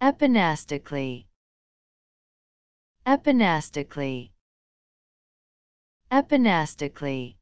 epinastically epinastically epinastically